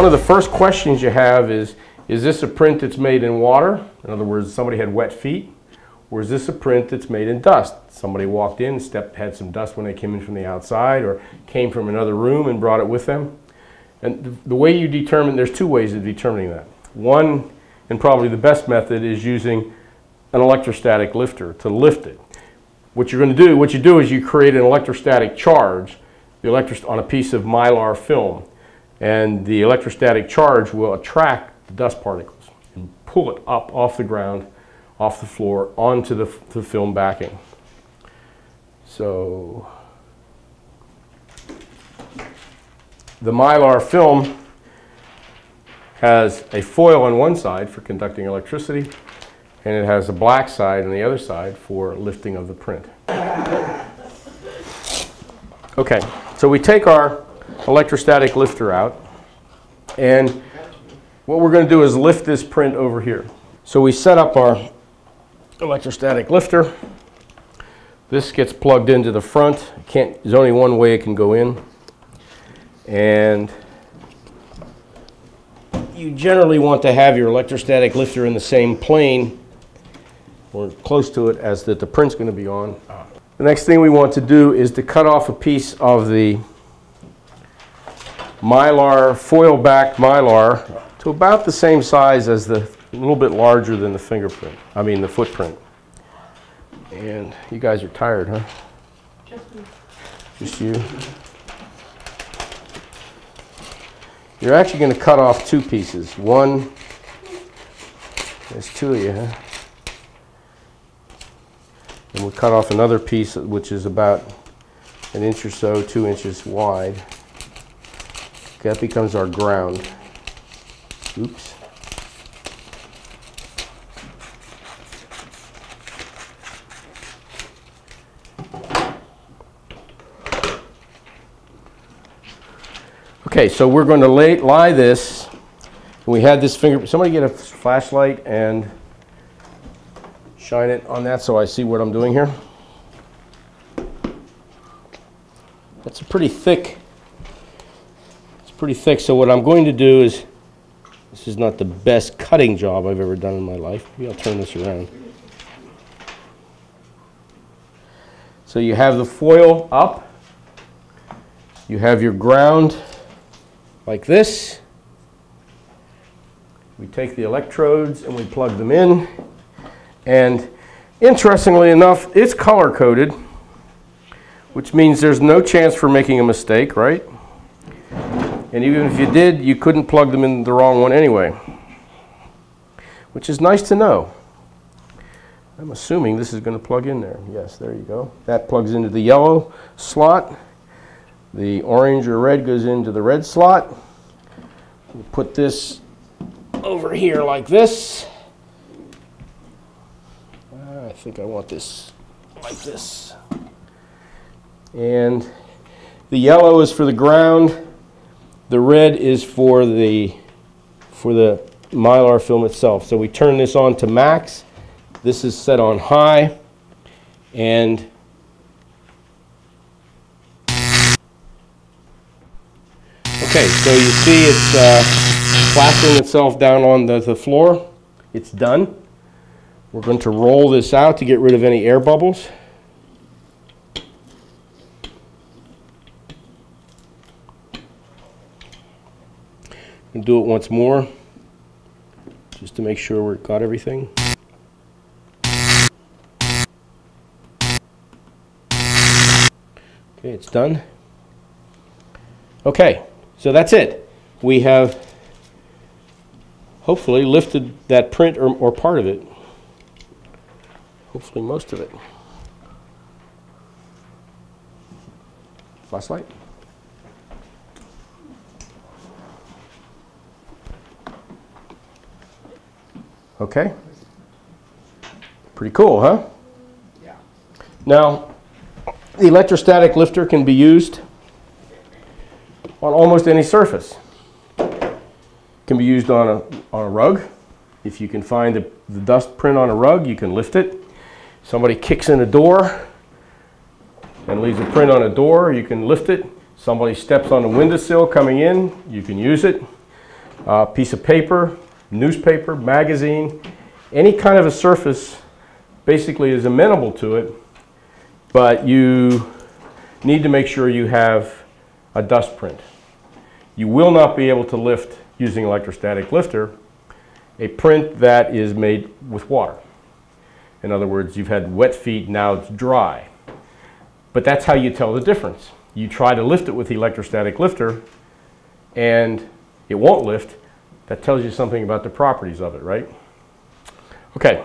one of the first questions you have is, is this a print that's made in water? In other words, somebody had wet feet? Or is this a print that's made in dust? Somebody walked in, stepped, had some dust when they came in from the outside, or came from another room and brought it with them. And the, way you determine, there's two ways of determining that. One, and probably the best method, is using an electrostatic lifter to lift it. What you're going to do, what you do is you create an electrostatic charge the electro on a piece of mylar film, and the electrostatic charge will attract the dust particles and pull it up off the ground off the floor onto the, the film backing. So the Mylar film has a foil on one side for conducting electricity and it has a black side on the other side for lifting of the print. Okay, so we take our electrostatic lifter out and what we're going to do is lift this print over here. So we set up our electrostatic lifter. This gets plugged into the front. Can't, there's only one way it can go in. And you generally want to have your electrostatic lifter in the same plane or close to it as that the print's going to be on. Ah. The next thing we want to do is to cut off a piece of the mylar, foil-backed mylar to about the same size as the a little bit larger than the fingerprint, I mean the footprint. And you guys are tired, huh? Just me. Just you. You're actually going to cut off two pieces. One, there's two of you, huh? And we'll cut off another piece which is about an inch or so, two inches wide. That becomes our ground. Oops. Okay, so we're going to lay, lie this. We had this finger. Somebody get a flashlight and shine it on that so I see what I'm doing here. That's a pretty thick. Pretty thick. So what I'm going to do is, this is not the best cutting job I've ever done in my life. Maybe I'll turn this around. So you have the foil up. You have your ground like this. We take the electrodes and we plug them in. And interestingly enough, it's color coded, which means there's no chance for making a mistake, right? And even if you did, you couldn't plug them in the wrong one anyway, which is nice to know. I'm assuming this is going to plug in there. Yes, there you go. That plugs into the yellow slot. The orange or red goes into the red slot. We'll put this over here like this. Uh, I think I want this like this. And the yellow is for the ground. The red is for the for the mylar film itself. So we turn this on to max. This is set on high. And Okay, so you see it's uh, plastering itself down on the, the floor. It's done. We're going to roll this out to get rid of any air bubbles. And do it once more, just to make sure we've got everything. Okay, it's done. Okay, so that's it. We have hopefully lifted that print or, or part of it. Hopefully most of it. Flashlight. Okay. Pretty cool, huh? Yeah. Now, the electrostatic lifter can be used on almost any surface. Can be used on a, on a rug. If you can find the, the dust print on a rug, you can lift it. Somebody kicks in a door and leaves a print on a door, you can lift it. Somebody steps on a windowsill coming in, you can use it. uh, piece of paper, newspaper, magazine, any kind of a surface basically is amenable to it, but you need to make sure you have a dust print. You will not be able to lift using electrostatic lifter a print that is made with water. In other words, you've had wet feet, now it's dry. But that's how you tell the difference. You try to lift it with the electrostatic lifter and it won't lift. That tells you something about the properties of it, right? Okay.